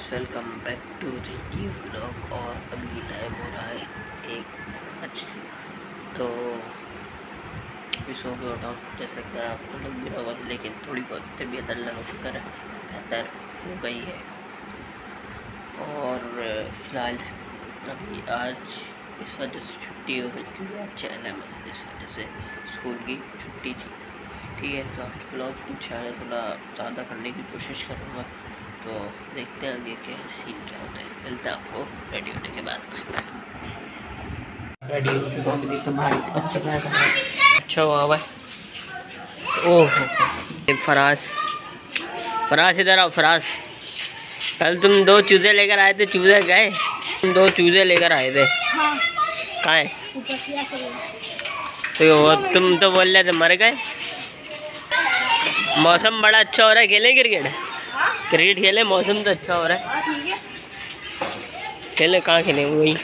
Friends welcome back to the blog. और अभी time हो रहा है एक पाँच। तो अभी सो के उठाऊँ जैसे कि आपको लग भी होगा, लेकिन थोड़ी बहुत तबीयत अल्लाह का शुक्र है, बेहतर हो गई है। और, फ़िलहाल अभी आज इस वजह से छुट्टी हो गई, क्योंकि आज चैनल में इस वजह से स्कूल की छुट्टी थी। ठीक है तो आज ब्लॉग इंशाल्लाह थोड़ा ज़्यादा करने की कोशिश करूँगा। तो देखते हैं आगे क्या सीन क्या होता है। मिलते हैं आपको रेडी होने के बाद। रेडी हो। चुका हूँ अच्छा अच्छा हुआ भाई। ओह। फराज। फराज इधर आओ फराज। कल तुम दो चूज़े लेकर आए थे चूज़े गए तुम दो चूज़े लेकर आए थे। हाँ। कहाँ तो वो तुम तो बोल रहे थे मर गए। मौसम बड़ा अच्छा हो रहा है खेलें क्रिकेट? क्रिकेट खेले मौसम तो अच्छा हो रहा है। हाँ ठीक है। खेले कहाँ खेलें वही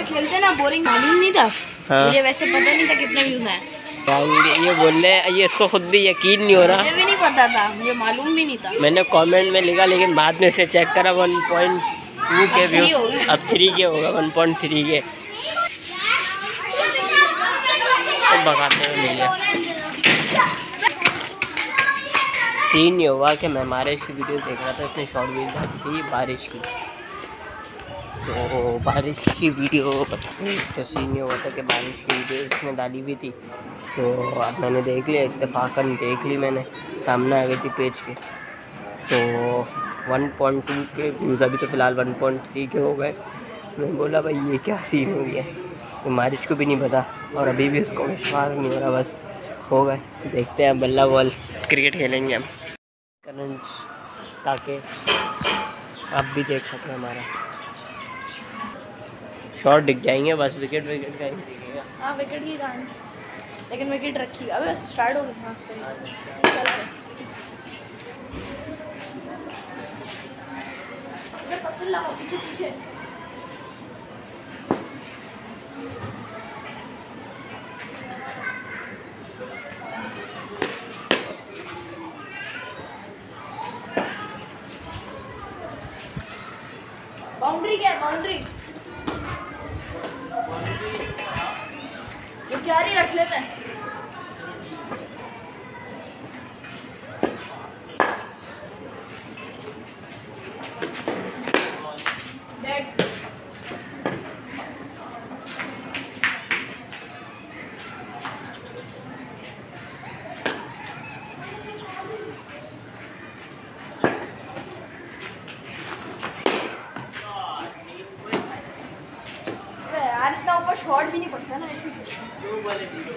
खेलते ना बोरिंग मालूम नहीं था। हाँ। मुझे वैसे पता नहीं था कितने व्यूज़ हैं। ये बोल रहे ये इसको खुद भी यकीन नहीं हो रहा। मुझे भी नहीं पता था मुझे मालूम भी नहीं था। मैंने कमेंट में लिखा लेकिन बाद में इसे चेक करा one point two K view अब थ्री के होगा वन पॉइंट थ्री के। तो भगाते हुए मिल गया सीन ये हुआ कि मैं बारिश की वीडियो देख रहा था इसने शॉर्ट वीडियो डाली थी बारिश की। तो बारिश की वीडियो तो सीन ये हुआ था कि बारिश की वीडियो इसने डाली हुई थी। तो अब मैंने देख लिया, इत्तेफाकन देख ली मैंने, सामने आ गई थी पेज के। तो 1.2 के व्यूज़ अभी तो फ़िलहाल 1.3 के हो गए। मैं बोला, भाई, ये क्या सीन हो गया? तो बारिश को भी नहीं पता और अभी भी उसको विश्वास नहीं हो रहा, बस। हो गए। देखते हैं बल्ला बॉल क्रिकेट खेलेंगे हम। करंट ताकि आप भी देख सकें हमारा। शॉट दिख जाएँगे बस विकेट विकेट का ही दिखेगा। हाँ विकेट ही लेकिन विकेट रखी। अबे स्टार्ट हो गया हाँ चल पे इधर पत्थर लगाओ पीछे पीछे बाउंड्री क्या है? बाउंड्री। ये क्यारी रख लेते हैं डेड अरे यार इतना ऊपर शॉट भी नहीं पड़ता ना इसलिए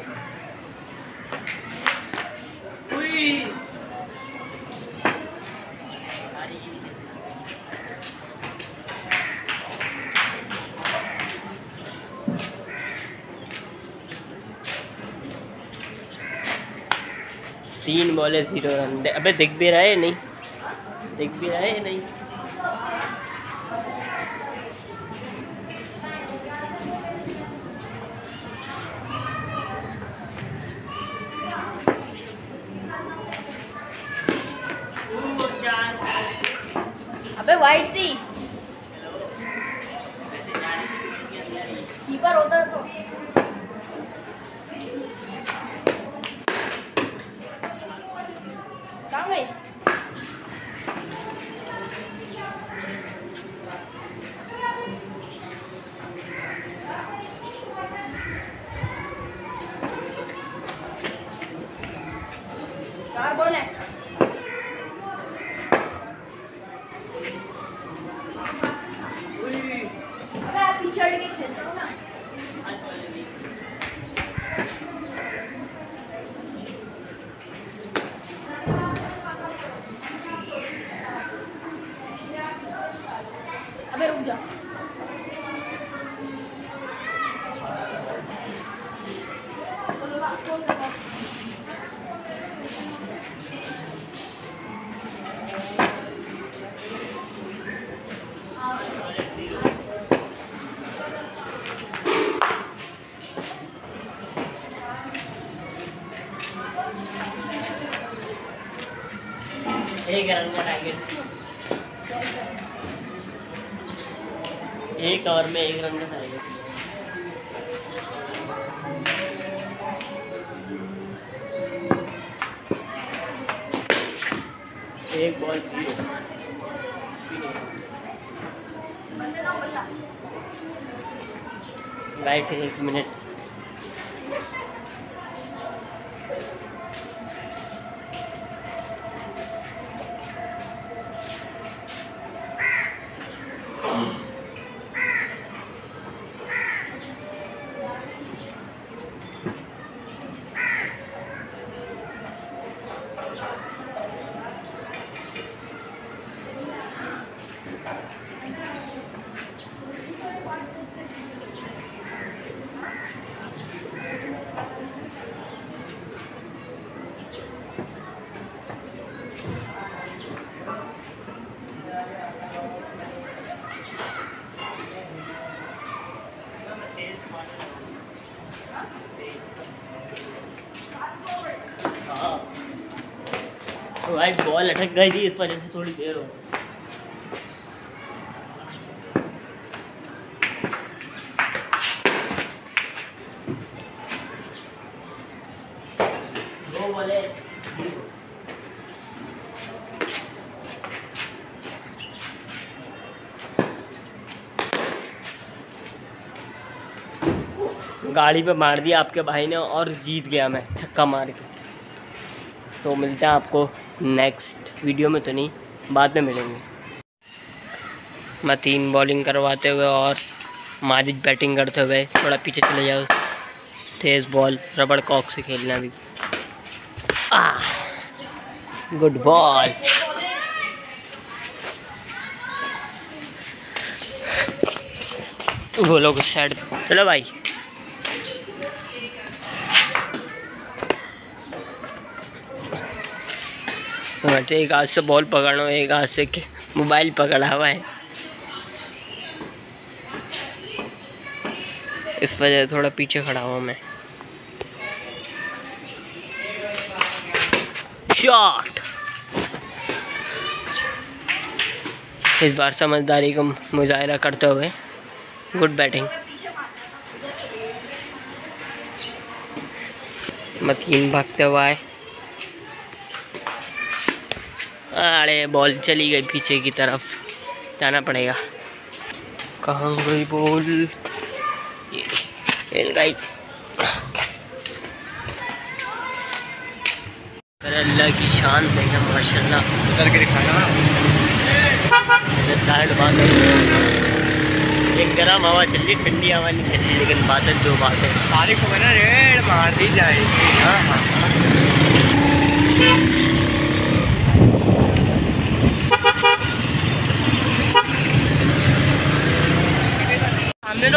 तीन बॉले ज़ीरो रन। अबे दिख भी रहा है नहीं? दिख भी रहा है नहीं? अबे वाइट थी। कीपर होता तो। कहाँ गई? चार बॉल अबे आप पीछे हट के खेलते हो ना अबे रुक जा एक रन का टारगेट एक ओवर में एक रन का एक बॉल ज़ीरो। लाइट एक मिनट। तो भाई बॉल अटक गई थी इस वजह से थोड़ी देर हो गई। दो बॉले गाड़ी पे मार दिया आपके भाई ने और जीत गया मैं, छक्का मार के। तो मिलते हैं आपको नेक्स्ट वीडियो में तो नहीं, बाद में मिलेंगे। मैं तीन बॉलिंग करवाते हुए और माजिद बैटिंग करते हुए थोड़ा पीछे चले जाओ। तेज़ बॉल रबड़ कॉक से खेलना भी। गुड बॉल बोलो कुछ साइड चलो भाई। बच्चे एक हाथ से बॉल पकड़, एक हाथ से मोबाइल पकड़ा हुआ है। इस वजह थोड़ा पीछे खड़ा हुआ मैं। शॉट इस बार समझदारी का मुजाहरा करते हुए गुड बैटिंग मतीन भागते हुआ है अरे बॉल चली गई पीछे की तरफ़। जाना पड़ेगा। कहाँ गई बॉल? ये गई। अल्लाह की शान देगा माशाल्लाह। उतर के दिखाना। एक गर्म हवा चल रही ठंडी हवा नहीं चल रही लेकिन बादल जो बात। है बारिश हो गई ना रेड मार दी जाएगी हाँ हाँ।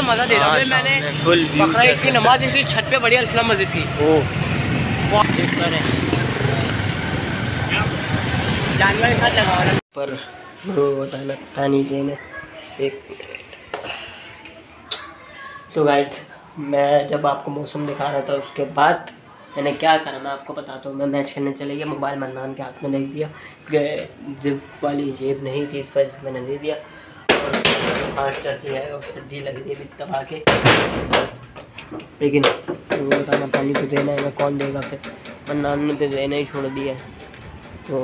मज़ा दे हाँ, रहा मैंने सामने full view बकरा ईद की नमाज़ इसकी छत पे बढ़िया इस्लाम मस्जिद की। जानवर के साथ लगा पर वो बताना पानी देने। एक तो गाइड मैं जब आपको मौसम दिखा रहा था उसके बाद मैंने क्या करा मैं आपको बताता हूँ। मैं मैच खेलने चले गया मोबाइल मन्नान के हाथ में दे दिया जिप वाली जेब नहीं थी इस वजह से मैंने दे दिया। फास्ट चलती है और सर्दी लग रही है दबा के। लेकिन बताना पानी तो देना है, मैं कौन देगा फिर? मन्नान ने तो देना ही छोड़ दिया तो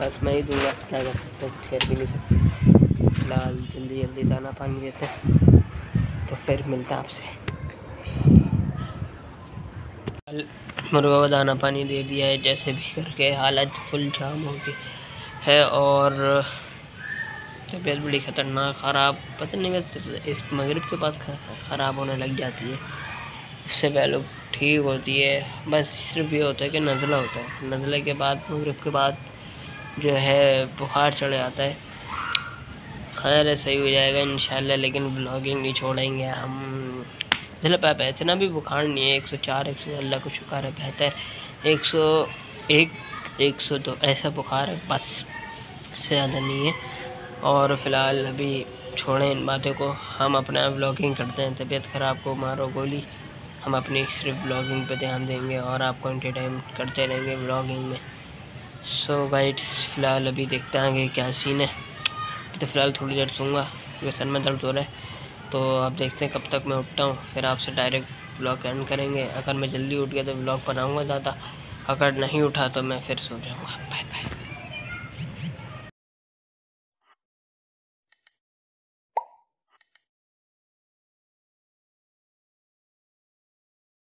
बस मैं ही दूँगा। क्या कर सकते कुछ कर भी नहीं सकते। फ़िलहाल जल्दी जल्दी दाना पानी देते हैं। तो फिर मिलता है आपसे। मुर्गा को दाना पानी दे दिया है, जैसे भी करके। हालत फुल जाम हो गई है और तबीयत बड़ी ख़तरनाक, ख़राब, पता नहीं बस मगरिब के ख- ख़राब होने लग जाती है। इससे पहले ठीक होती है, बस सिर्फ़ ये होता है कि नज़ला होता है। नज़ले के बाद, मगरब के बाद जो है बुखार चढ़ जाता है। खैर सही हो जाएगा इन लेकिन ब्लॉगिंग नहीं छोड़ेंगे हम। दिल पे पे इतना भी बुखार नहीं है, एक सौ चार, एक सौ, अल्लाह को शुक्र है, बेहतर। एक सौ एक एक सौ दो, ऐसा बुखार है, बस इससे ज़्यादा नहीं है। और फ़िलहाल अभी छोड़ें इन बातों को। हम अपना ब्लॉगिंग करते हैं तबीयत ख़राब को मारो गोली। हम अपनी सिर्फ़ ब्लॉगिंग पे ध्यान देंगे और आपको एंटरटेन करते रहेंगे ब्लॉगिंग में। सो so, गाइड्स फ़िलहाल अभी देखते हैं कि क्या सीन है। तो फ़िलहाल थोड़ी देर सूँगा क्योंकि सर में दर्द हो रहा है। तो आप देखते हैं कब तक मैं उठता हूँ फिर आपसे डायरेक्ट ब्लॉग एंड करेंगे। अगर मैं जल्दी उठ गया तो ब्लॉग बनाऊँगा ज़्यादा अगर नहीं उठा तो मैं फिर सो जाऊँगा। Bye bye